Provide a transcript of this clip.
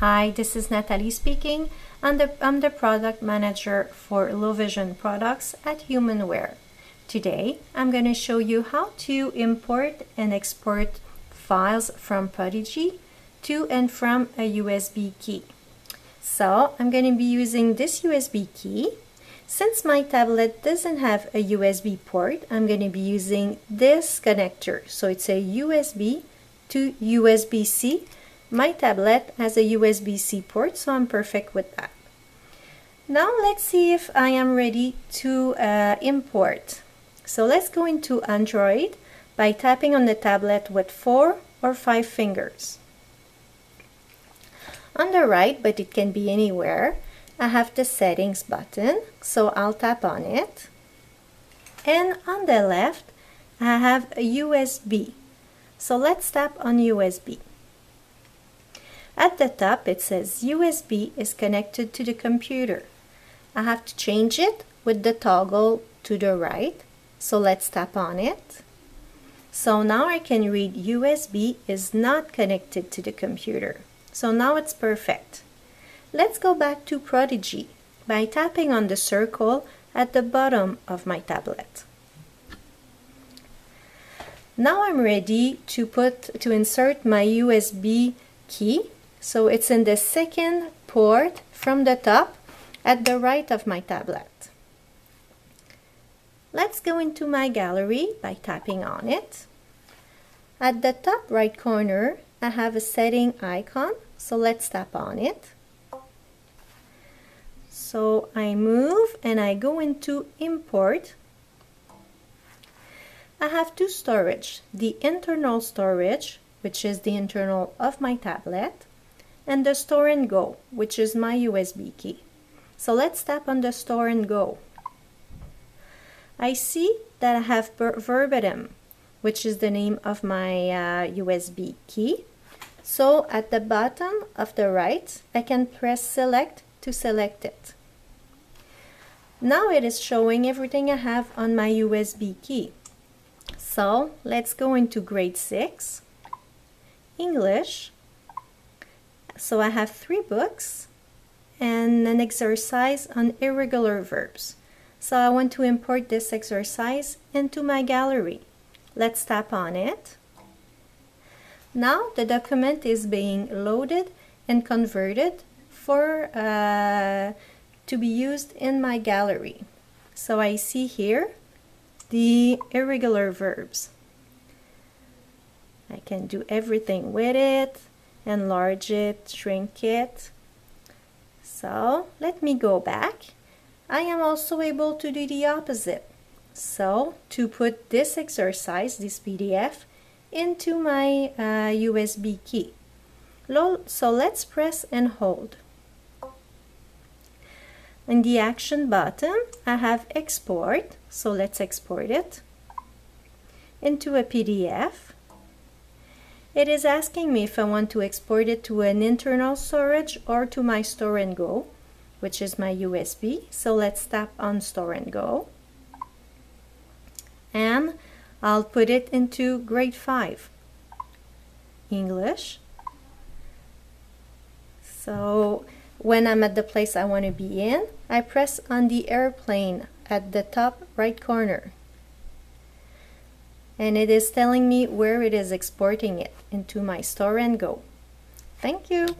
Hi, this is Natalie speaking. I'm the, I'm the product manager for Low Vision products at Humanware. Today, I'm going to show you how to import and export files from Prodigy to and from a USB key. So, I'm going to be using this USB key. Since my tablet doesn't have a USB port, I'm going to be using this connector. So, it's a USB to USB-C my tablet has a USB-C port, so I'm perfect with that. Now let's see if I am ready to uh, import. So let's go into Android by tapping on the tablet with four or five fingers. On the right, but it can be anywhere, I have the settings button, so I'll tap on it. And on the left, I have a USB. So let's tap on USB. At the top it says USB is connected to the computer. I have to change it with the toggle to the right. So let's tap on it. So now I can read USB is not connected to the computer. So now it's perfect. Let's go back to Prodigy by tapping on the circle at the bottom of my tablet. Now I'm ready to put to insert my USB key so it's in the second port from the top at the right of my tablet. Let's go into my gallery by tapping on it. At the top right corner, I have a setting icon, so let's tap on it. So I move and I go into import. I have two storage, the internal storage, which is the internal of my tablet, and the store and go, which is my USB key. So let's tap on the store and go. I see that I have verbatim, which is the name of my uh, USB key. So at the bottom of the right, I can press select to select it. Now it is showing everything I have on my USB key. So let's go into grade 6, English, so I have three books and an exercise on irregular verbs. So I want to import this exercise into my gallery. Let's tap on it. Now the document is being loaded and converted for uh, to be used in my gallery. So I see here the irregular verbs. I can do everything with it enlarge it, shrink it. So let me go back. I am also able to do the opposite. So to put this exercise, this PDF, into my uh, USB key. So let's press and hold. In the action button, I have export. So let's export it into a PDF. It is asking me if I want to export it to an internal storage or to my store and go, which is my USB. So let's tap on store and go. And I'll put it into grade 5, English. So when I'm at the place I want to be in, I press on the airplane at the top right corner and it is telling me where it is exporting it into my store and go. Thank you.